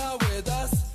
with us.